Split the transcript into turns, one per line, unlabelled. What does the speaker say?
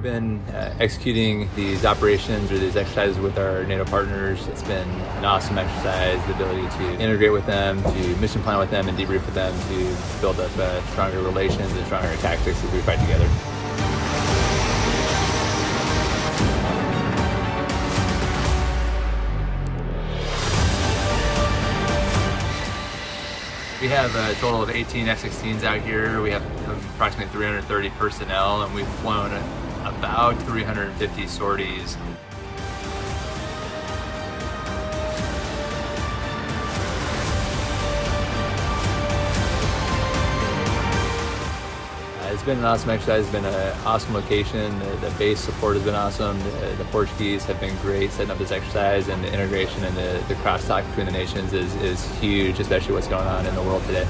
We've been uh, executing these operations or these exercises with our NATO partners. It's been an awesome exercise, the ability to integrate with them, to mission plan with them, and debrief with them to build up uh, stronger relations and stronger tactics as we fight together. We have a total of 18 F-16s out here. We have approximately 330 personnel, and we've flown about 350 sorties. Uh, it's been an awesome exercise. It's been an awesome location. The, the base support has been awesome. The, the, Portuguese have been great setting up this exercise, and the integration and the, the crosstalk between the nations is, is huge, especially what's going on in the world today.